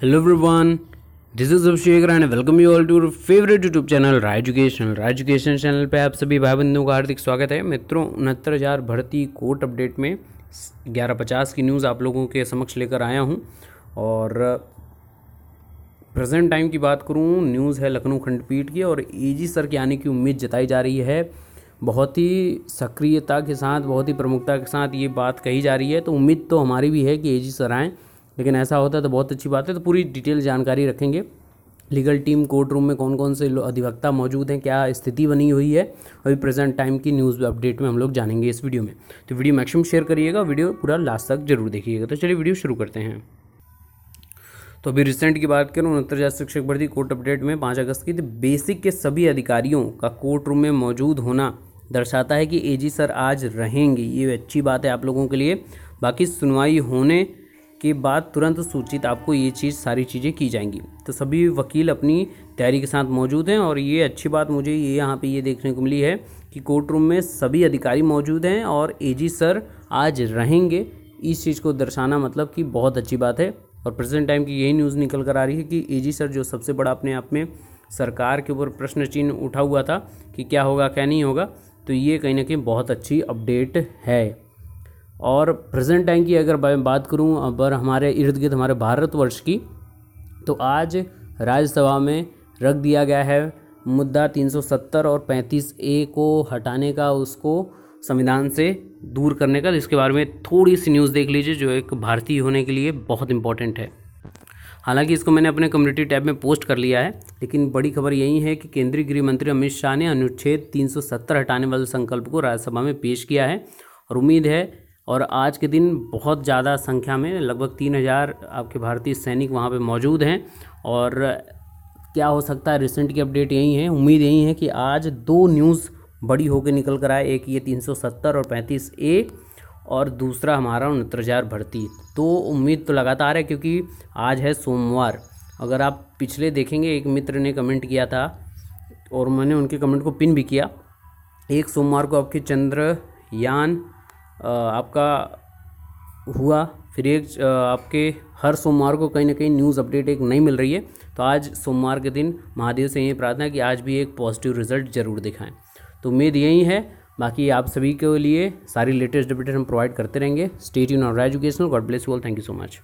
Hello everyone, this is Abhishek and welcome you all to favourite YouTube channel Rai education Rai education channel पे आप सभी भाई बंधुओं का हार्दिक स्वागत है। मित्रों उनहत्तर हज़ार भर्ती कोर्ट अपडेट में ग्यारह पचास की न्यूज़ आप लोगों के समक्ष लेकर आया हूँ। और प्रेजेंट टाइम की बात करूँ न्यूज़ है लखनऊ खंडपीठ की और एजी सर के आने की उम्मीद जताई जा रही है। बहुत ही सक्रियता के साथ बहुत ही प्रमुखता के साथ ये बात कही जा रही है। तो उम्मीद तो हमारी भी है कि एजी सर आएँ। लेकिन ऐसा होता है तो बहुत अच्छी बात है। तो पूरी डिटेल जानकारी रखेंगे। लीगल टीम, कोर्ट रूम में कौन कौन से अधिवक्ता मौजूद हैं, क्या स्थिति बनी हुई है अभी प्रेजेंट टाइम की न्यूज़ अपडेट में हम लोग जानेंगे इस वीडियो में। तो वीडियो मैक्सिमम शेयर करिएगा, वीडियो पूरा लास्ट तक ज़रूर देखिएगा। तो चलिए वीडियो शुरू करते हैं। तो अभी रिसेंट की बात करूँ उनहत्तर हज़ार शिक्षक भर्ती कोर्ट अपडेट में पाँच अगस्त की। तो बेसिक के सभी अधिकारियों का कोर्ट रूम में मौजूद होना दर्शाता है कि एजी सर आज रहेंगे। ये अच्छी बात है आप लोगों के लिए। बाकी सुनवाई होने के बाद तुरंत सूचित आपको ये चीज़, सारी चीज़ें की जाएँगी। तो सभी वकील अपनी तैयारी के साथ मौजूद हैं और ये अच्छी बात मुझे ये यहाँ पे ये देखने को मिली है कि कोर्ट रूम में सभी अधिकारी मौजूद हैं और एजी सर आज रहेंगे। इस चीज़ को दर्शाना मतलब कि बहुत अच्छी बात है और प्रेजेंट टाइम की यही न्यूज़ निकल कर आ रही है कि एजी सर जो सबसे बड़ा अपने आप में सरकार के ऊपर प्रश्न चिन्ह उठा हुआ था कि क्या होगा, क्या नहीं होगा तो ये कहीं ना कहीं बहुत अच्छी अपडेट है। और प्रेजेंट टाइम की अगर मैं बात करूँ, अगर हमारे इर्द गिर्द, हमारे भारतवर्ष की तो आज राज्यसभा में रख दिया गया है मुद्दा 370 और 35 ए को हटाने का, उसको संविधान से दूर करने का। जिसके बारे में थोड़ी सी न्यूज़ देख लीजिए, जो एक भारतीय होने के लिए बहुत इंपॉर्टेंट है। हालाँकि इसको मैंने अपने कम्युनिटी टैब में पोस्ट कर लिया है, लेकिन बड़ी खबर यही है कि केंद्रीय गृह मंत्री अमित शाह ने अनुच्छेद 370 हटाने वाले संकल्प को राज्यसभा में पेश किया है। और उम्मीद है और आज के दिन बहुत ज़्यादा संख्या में लगभग तीन हज़ार आपके भारतीय सैनिक वहाँ पे मौजूद हैं और क्या हो सकता है रिसेंट की अपडेट यही है। उम्मीद यही है कि आज दो न्यूज़ बड़ी होकर निकल कर आए। एक ये 370 और 35 ए और दूसरा हमारा उनहत्तर भर्ती। तो उम्मीद तो लगातार है क्योंकि आज है सोमवार। अगर आप पिछले देखेंगे, एक मित्र ने कमेंट किया था और मैंने उनके कमेंट को पिन भी किया। एक सोमवार को आपके चंद्रयान आपका हुआ, फिर एक आपके हर सोमवार को कहीं ना कहीं न्यूज़ अपडेट एक नहीं मिल रही है। तो आज सोमवार के दिन महादेव से यही प्रार्थना कि आज भी एक पॉजिटिव रिज़ल्ट ज़रूर दिखाएँ। तो उम्मीद यही है, बाकी आप सभी के लिए सारी लेटेस्ट अपडेट हम प्रोवाइड करते रहेंगे। स्टेट यून और educational God bless you all thank you so much